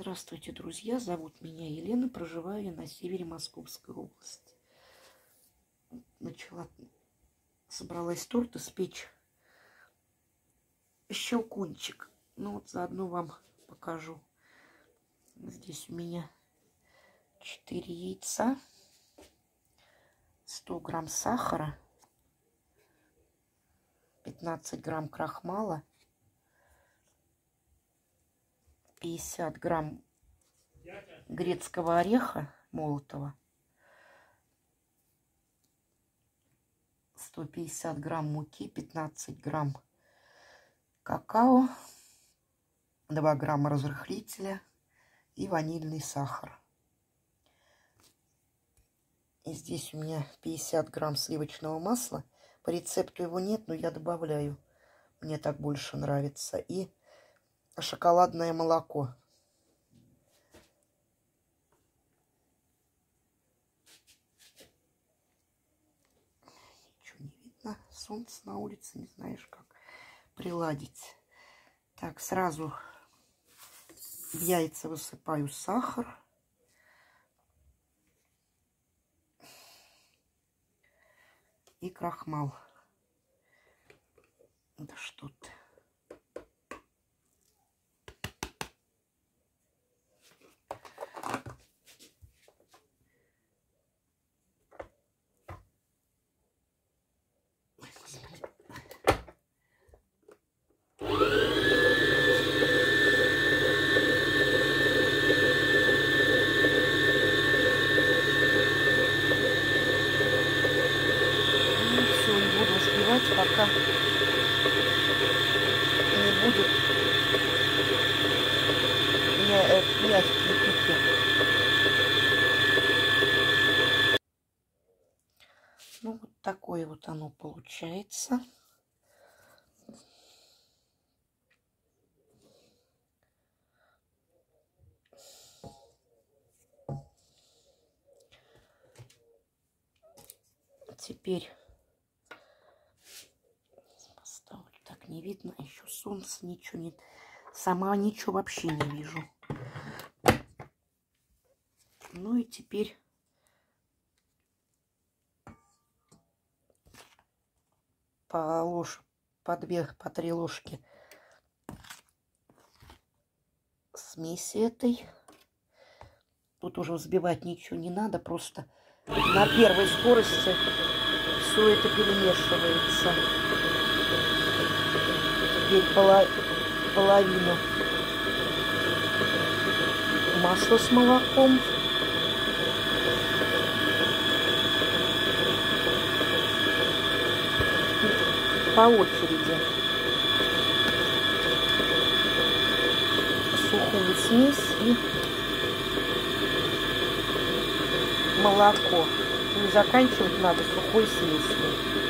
Здравствуйте, друзья! Зовут меня Елена, проживаю я на севере Московской области. Начала, собралась торт испечь щелкунчик. Ну вот заодно вам покажу. Здесь у меня 4 яйца, 100 грамм сахара, 15 грамм крахмала, 50 грамм грецкого ореха молотого, 150 грамм муки, 15 грамм какао, 2 грамма разрыхлителя и ванильный сахар. И здесь у меня 50 грамм сливочного масла. По рецепту его нет, но я добавляю. Мне так больше нравится. И шоколадное молоко. Ничего не видно. Солнце на улице, не знаешь, как приладить. Так, сразу в яйца высыпаю сахар. И крахмал. Да что ты. Пока не будет мя э, пикет. Ну, вот такое вот оно получается. Теперь не видно, еще солнце, ничего нет. Сама ничего вообще не вижу. Ну и теперь по ложь, по две, по три ложки смеси этой. Тут уже взбивать ничего не надо, просто на первой скорости все это перемешивается теперь половину масла с молоком. По очереди. Сухую смесь и молоко. Не заканчивать надо сухой смесью.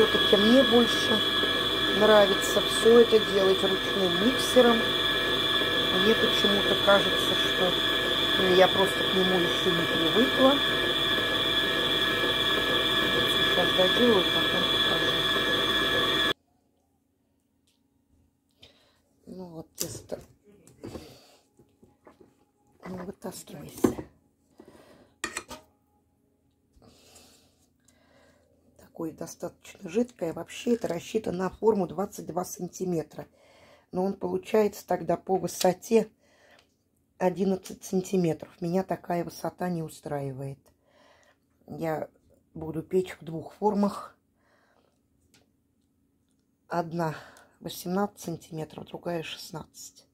Все-таки мне больше нравится все это делать ручным миксером. Мне почему-то кажется, что ну, я просто к нему еще не привыкла. Сейчас доделаю, потом покажу. Ну вот тесто. Ну, вытаскивайся. Такое достаточно жидкое. Вообще это рассчитано на форму 22 сантиметра. Но он получается тогда по высоте 11 сантиметров. Меня такая высота не устраивает. Я буду печь в двух формах. Одна 18 сантиметров, другая 16.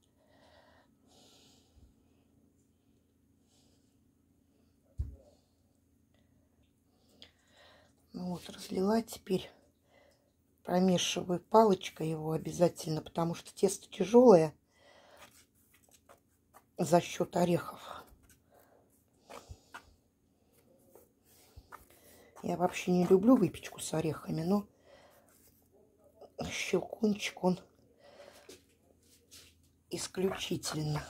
Вот, разлила теперь. Промешиваю палочкой его обязательно, потому что тесто тяжелое за счет орехов. Я вообще не люблю выпечку с орехами, но щелкунчик он исключительно.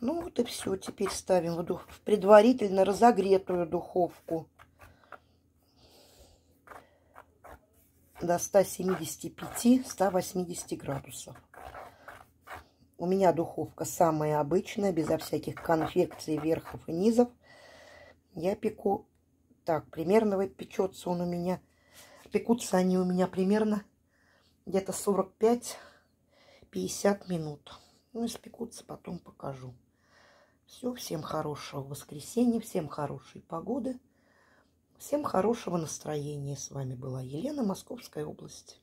Ну вот и все. Теперь ставим в, дух... в предварительно разогретую духовку до 175-180 градусов. У меня духовка самая обычная, безо всяких конвекций верхов и низов. Я пеку так, примерно вот печется он у меня. Пекутся они у меня примерно где-то 45-50 минут. Ну, испекутся, потом покажу. Все, всем хорошего воскресенья, всем хорошей погоды, всем хорошего настроения. С вами была Елена, Московская область.